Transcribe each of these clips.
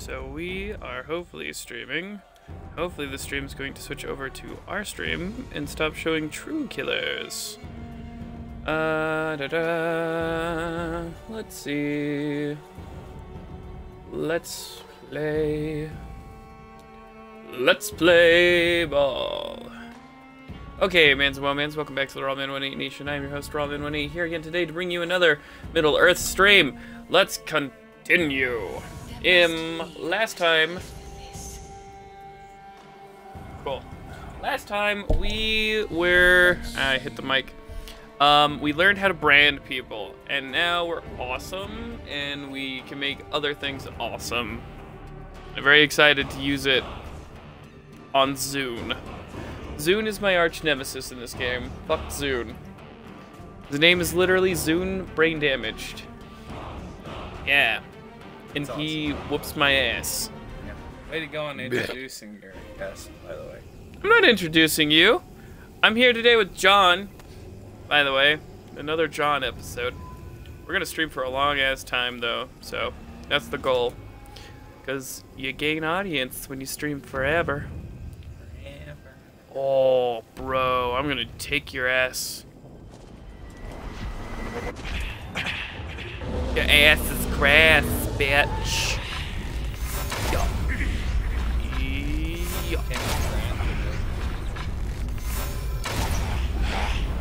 So we are hopefully streaming. Hopefully the stream is going to switch over to our stream and stop showing true killers. Uh, da da. Let's see. Let's play. Let's play ball. Okay, mans and womans, welcome back to the Rallman18 Nation. I'm your host, Rallman18, here again today to bring you another Middle Earth stream. Let's continue. Um, last time... Cool. Last time we were... I hit the mic. Um, we learned how to brand people, and now we're awesome, and we can make other things awesome. I'm very excited to use it on Zune. Zune is my arch nemesis in this game. Fuck Zune. His name is literally Zune Brain Damaged. Yeah. And That's he whoops my ass. Way to go on introducing your guest, by the way. I'm not introducing you. I'm here today with John. By the way, another John episode. We're gonna stream for a long ass time though, so that's the goal. Cause you gain audience when you stream forever. Oh, bro, I'm gonna take your ass. Your ass is grass, bitch.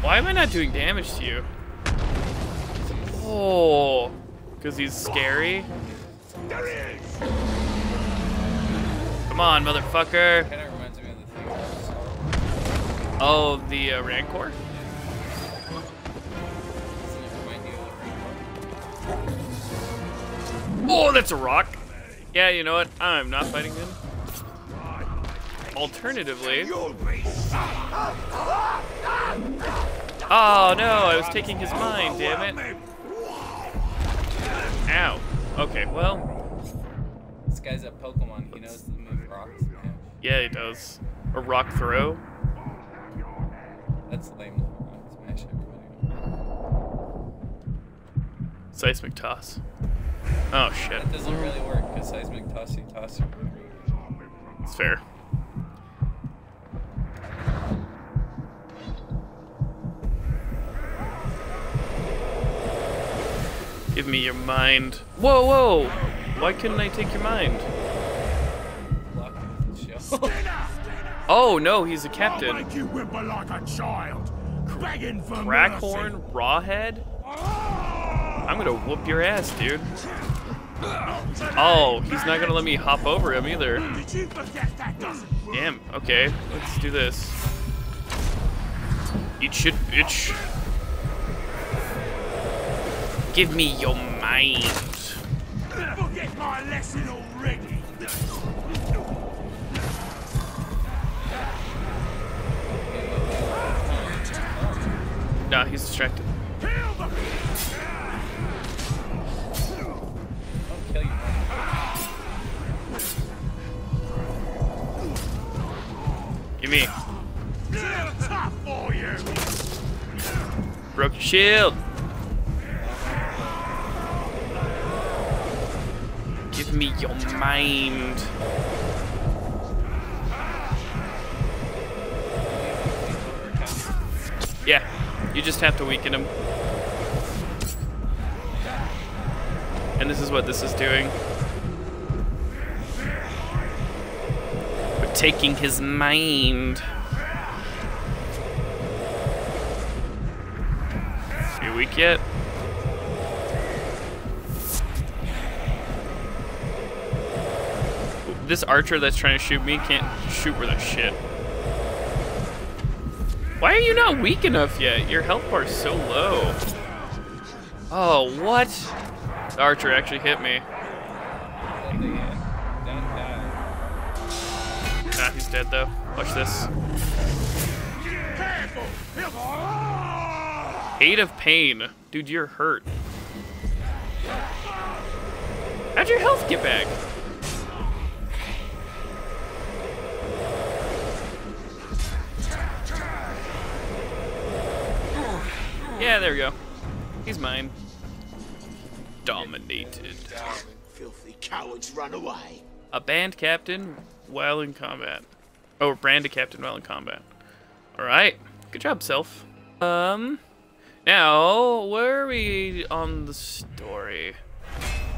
Why am I not doing damage to you? Oh, because he's scary? Come on, motherfucker. Oh, the uh, Rancor? Oh, that's a rock. Yeah, you know what? I'm not fighting him. Alternatively... Oh, no, I was taking his mind, damn it. Ow. Okay, well, This guy's a Pokemon. He knows the move Rock Smash. yeah, he does. A rock throw. That's lame. Rock Smash everybody. Seismic toss. Oh, shit. That doesn't really work because seismic tossy tossy. It's fair. Give me your mind. Whoa, whoa! Why couldn't I take your mind? Block with the shell. Oh, no, he's a I'll captain. make you whimper like a child, begging for Crackhorn, Rawhead? Ah! I'm gonna whoop your ass, dude. Oh, he's not gonna let me hop over him either. Damn, okay, let's do this. Eat shit, bitch. Give me your mind. Forget my lesson already. Nah, he's distracted. Give me. Broke your shield. Give me your mind. Yeah, you just have to weaken him. And this is what this is doing. Taking his mind. You weak yet? This archer that's trying to shoot me can't shoot worth a shit. Why are you not weak enough yet? Your health bar is so low. Oh, what? The archer actually hit me. Dead though. Watch this. Eight of pain. Dude, you're hurt. How'd your health get back? Yeah, there we go. He's mine. Dominated. filthy cowards run away. A band captain while in combat. Oh, brand a captain while in combat. Alright. Good job, Self. Um, now, where are we on the story?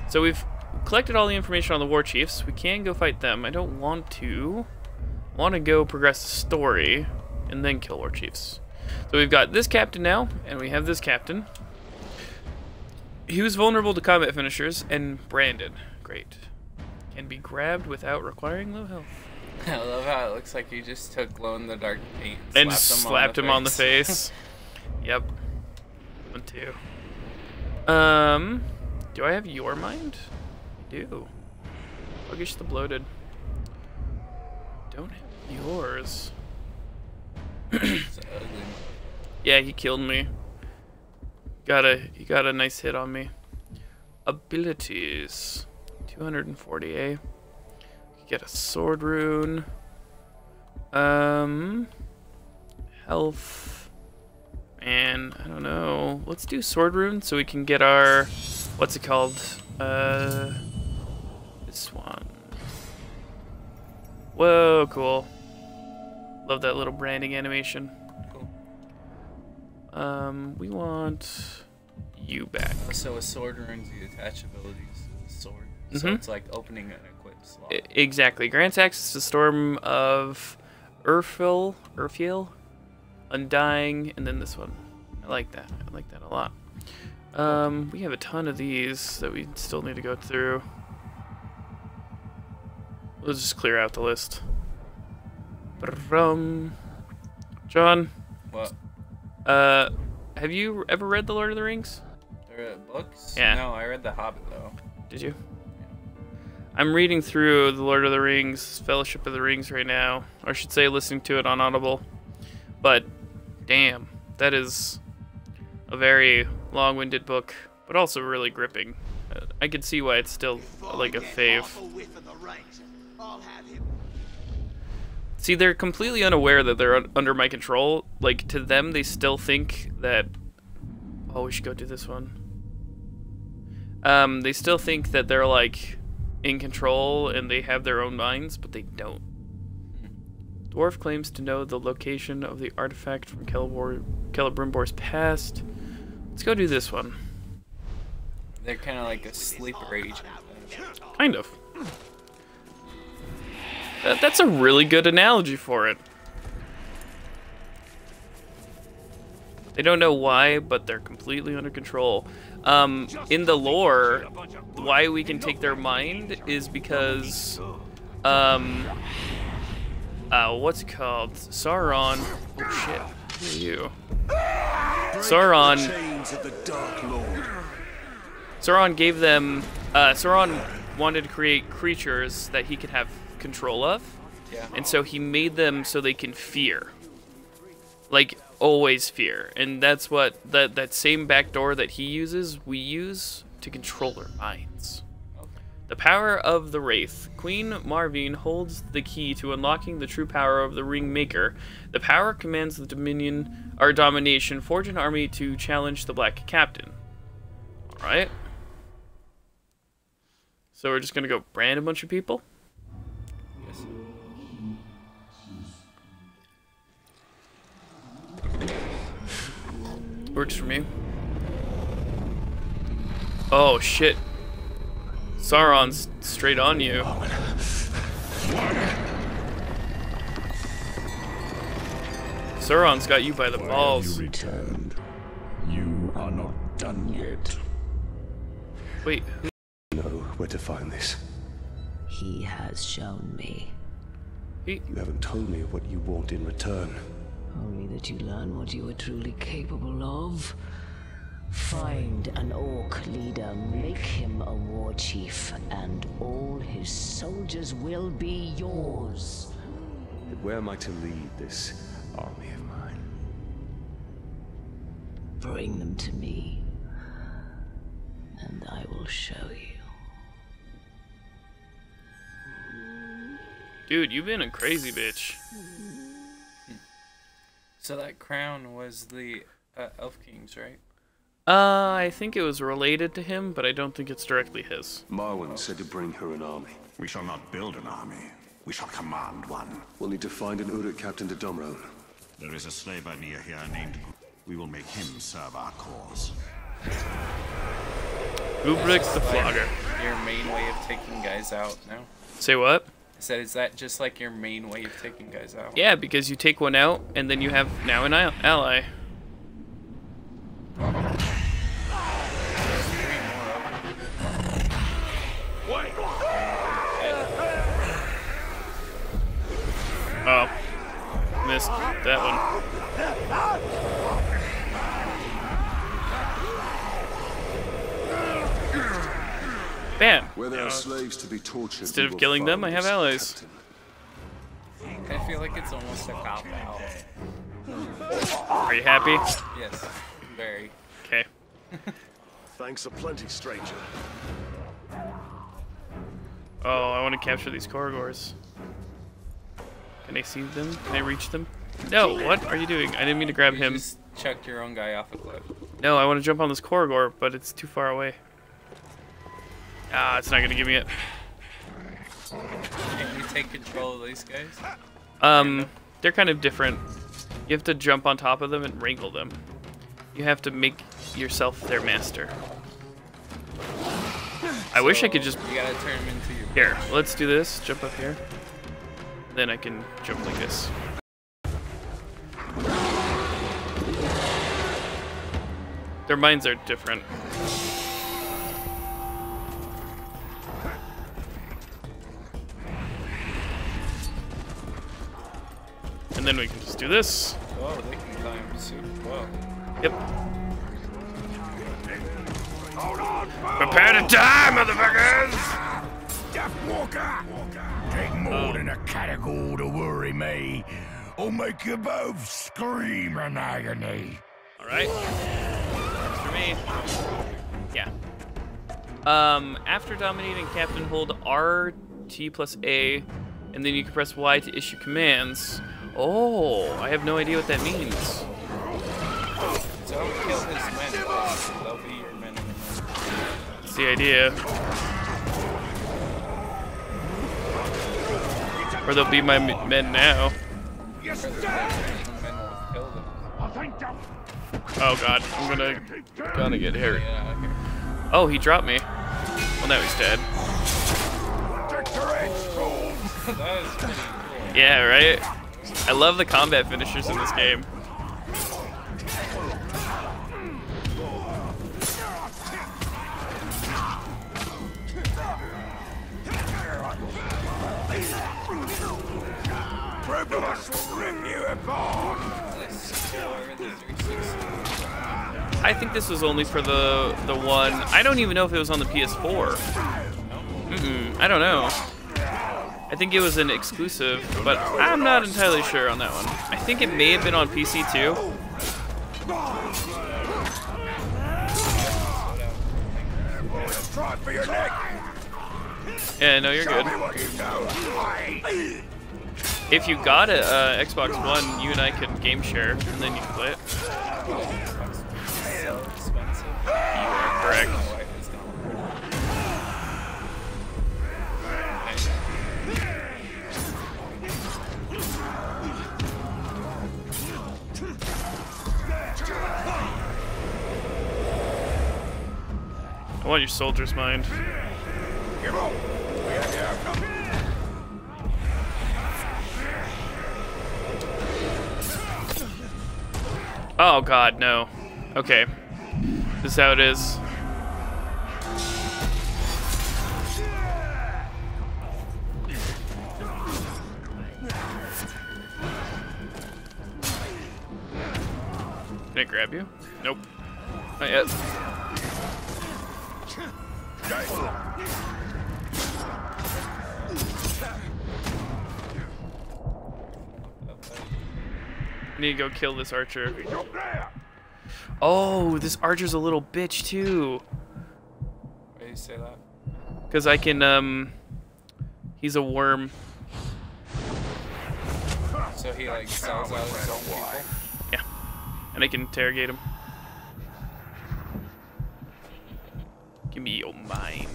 So we've collected all the information on the war chiefs. We can go fight them. I don't want to. I want to go progress the story and then kill war chiefs. So we've got this captain now, and we have this captain. He was vulnerable to combat finishers and branded. Great. Can be grabbed without requiring low health. I love how it looks like he just took glow in the dark paint And just slapped him on the face. yep. One, two. Um, do I have your mind? I do. Sluggish the bloated. Don't have yours. Yeah, he killed me. Got a he got a nice hit on me. Abilities. 240, eh? Get a sword rune. Um health. And I don't know. Let's do sword rune so we can get our what's it called? Uh this one. Whoa, cool. Love that little branding animation. Cool. Um, we want you back. So a sword runes, the attach abilities to the sword. So Mhm. it's like opening an. I- exactly. Grants access to Storm of Urfil, Urfael, Undying, and then this one. I like that. I like that a lot. Um, we have a ton of these that we still need to go through. Let's just clear out the list. Brum. John, What? uh, have you ever read The Lord of the Rings? There are books? Yeah. No, I read The Hobbit though. Did you? I'm reading through The Lord of the Rings, Fellowship of the Rings right now. Or I should say, listening to it on Audible. But, damn, that is a very long winded book, but also really gripping. Uh, I could see why it's still like a If I get fave. half a whiff of the ranks, I'll have him. See, they're completely unaware that they're un- under my control. Like, to them, they still think that. Oh, we should go do this one. Um, they still think that they're, like, in control and they have their own minds, but they don't. Dwarf claims to know the location of the artifact from Celeborn, Celebrimbor's past. Let's go do this one. They're kind of like a sleeper agent. Kind of. That, that's a really good analogy for it. They don't know why, but they're completely under control. Um, in the lore, why we can take their mind is because, um, uh, what's it called? Sauron. Oh shit. Who are you? Sauron. Chains of the Dark Lord. Sauron gave them. Uh, Sauron wanted to create creatures that he could have control of, Yeah. and so he made them so they can fear. Like always fear, and that's what that that same back door that he uses, we use to control our minds. The power of the Wraith. Queen Marwen holds the key to unlocking the true power of the Ring Maker. The power commands the dominion or domination, forge an army to challenge the Black Captain. Alright. So we're just gonna go brand a bunch of people? Yes. Works for me. Oh shit. Sauron's straight on you. Sauron's got you by the You balls. returned. You are not done yet. Wait, who- Know where to find this. He has shown me. he, You haven't told me what you want in return. Only that you learn what you are truly capable of. Find an orc leader, make him a war chief, and all his soldiers will be yours. But where am I to lead this army of mine? Bring them to me, and I will show you. dude, you've been a crazy bitch. So that crown was the uh, Elf King's, right? Uh, I think it was related to him, but I don't think it's directly his. Marwen said to bring her an army. We shall not build an army. We shall command one. We'll need to find an Uruk captain to Domron. There is a slaver near here named... We will make him serve our cause. Gubrick the Flogger. Your main way of taking guys out now? Say what? I said, is that just like your main way of taking guys out? Yeah, because you take one out, and then you have now an ally. That one. Bam. Where there are slaves to be tortured. Instead of killing them, I have allies. captain. I feel like it's almost a cop out. Are you happy? Yes, very. Okay. Thanks a plenty, stranger. Oh, I want to capture these caragors. Can I see them? Can I reach them? No, what are you doing? I didn't mean to grab You him. just chucked your own guy off a cliff. No, I want to jump on this caragor, but it's too far away. Ah, it's not gonna give me it. Can you take control of these guys? Um, they're kind of different. You have to jump on top of them and wrangle them. You have to make yourself their master. I wish I could just You gotta turn them into your. Here, let's do this. Jump up here. Then I can jump like this. Their minds are different. And then we can just do this. Whoa, they can climb super well. Yep. Prepare to die, motherfuckers! Death Walker! Take more than a cat of gall to worry me. I'll make you both scream in agony. All right. Yeah. Um, after dominating Captain, hold R, T plus A, and then you can press Y to issue commands. Oh, I have no idea what that means. Don't kill his men. They'll be your men the. That's the idea. Or they'll be my men now. Kill them. Oh god, I'm gonna gonna get hurt. Get out. Oh, he dropped me. Well, now he's dead. that is pretty cool. Yeah, right? I love the combat finishers in this game. Let's I think this was only for the the one. I don't even know if it was on the PS4. Mm-mm, I don't know. I think it was an exclusive, but I'm not entirely sure on that one. I think it may have been on PC too. Yeah, no, you're good. If you got a uh, Xbox One, you and I could game share, and then you can play it. Expensive. You are correct. I want your soldier's mind. Oh god, no. Okay. This is how it is. Can I grab you? Nope. Not yet. Need to go kill this archer. Oh, this archer's a little bitch too. Why do you say that? Because I can, um... He's a worm. So he, like, sells out his own people? Yeah. And I can interrogate him. Give me your mind.